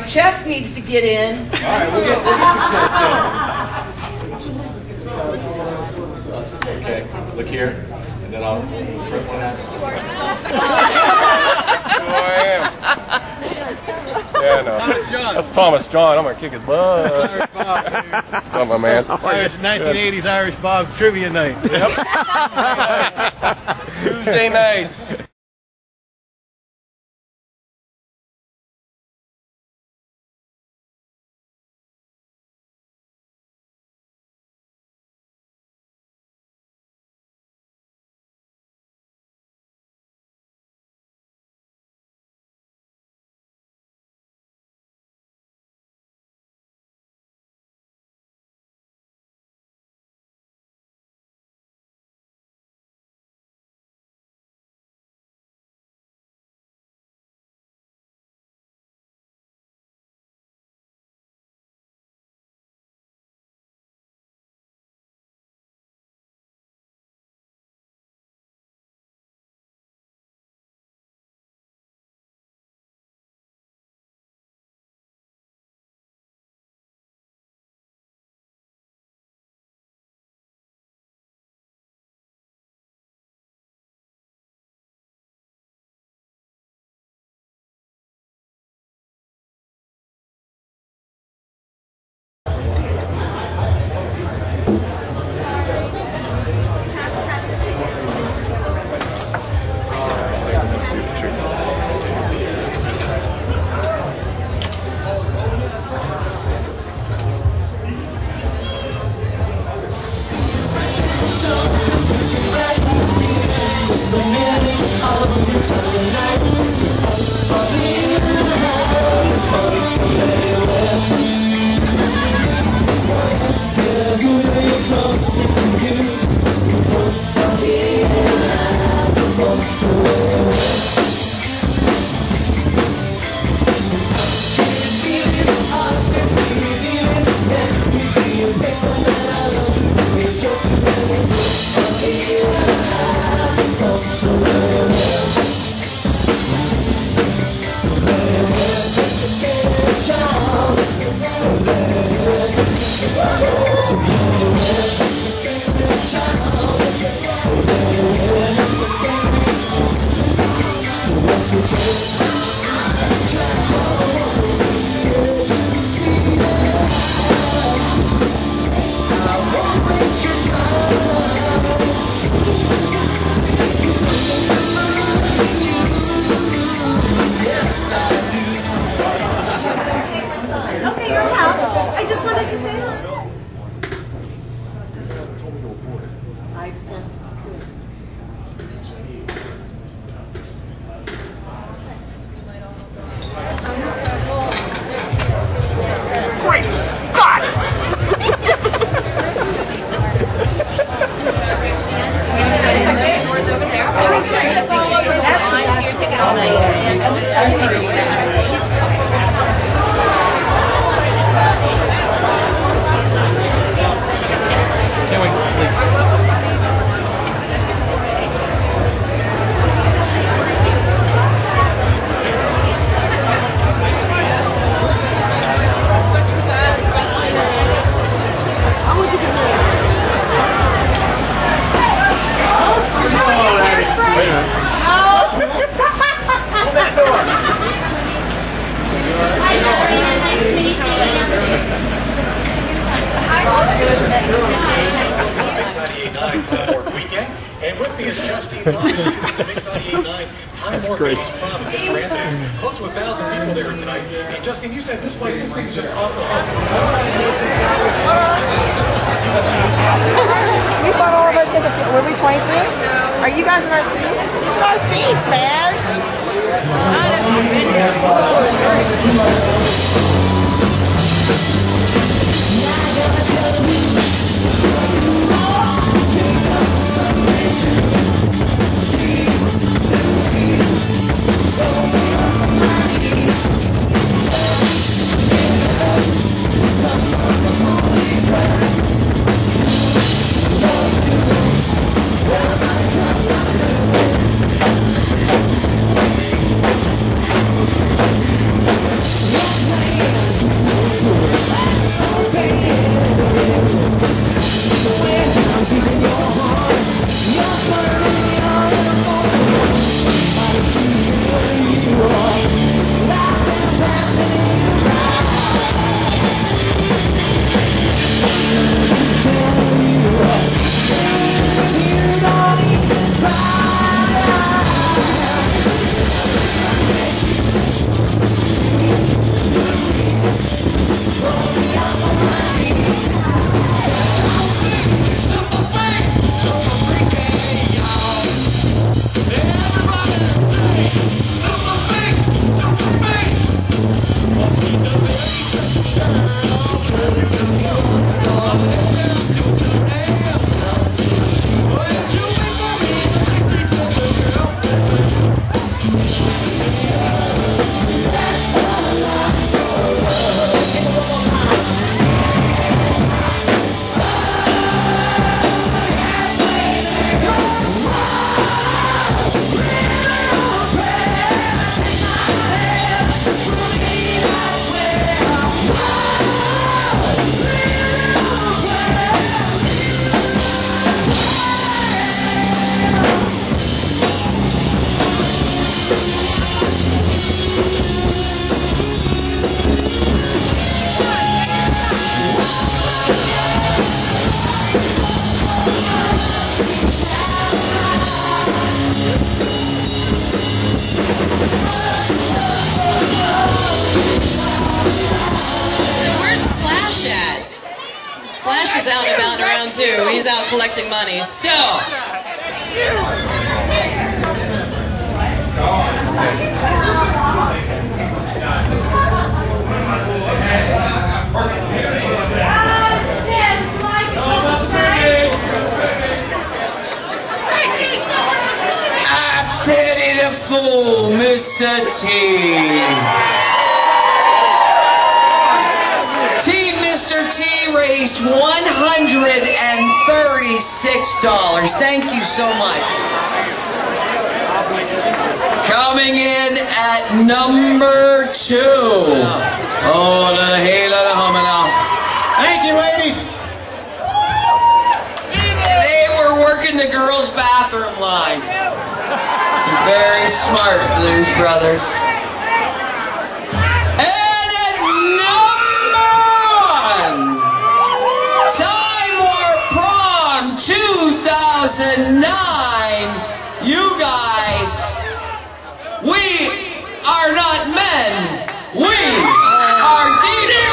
chest needs to get in. All right, we'll get, we'll get your chest in. Okay, look here, and then I'll rip one out. Who I am. Yeah, no. Thomas John. That's Thomas John. I'm gonna kick his butt. Irish Bob. What's up, my man? Irish 1980s Irish Bob trivia night. Tuesday nights. Can't Time Warp Weekend. And with me is Justine Thomas, Mix 98.9 Time Warp great. Lost Province in Close to a thousand people there tonight. And Justine, you said this place, this thing's just off the hook. We bought all of our tickets. Were we 23? Are you guys in our seats? These are our seats, man. Slash is out and about around too. He's out collecting money. So. Raised $136. Thank you so much. Coming in at number two. Oh, the halo, the homina. Thank you, ladies. They were working the girls' bathroom line. Very smart, Blues Brothers. 2009. You guys, we are not men. We are demons.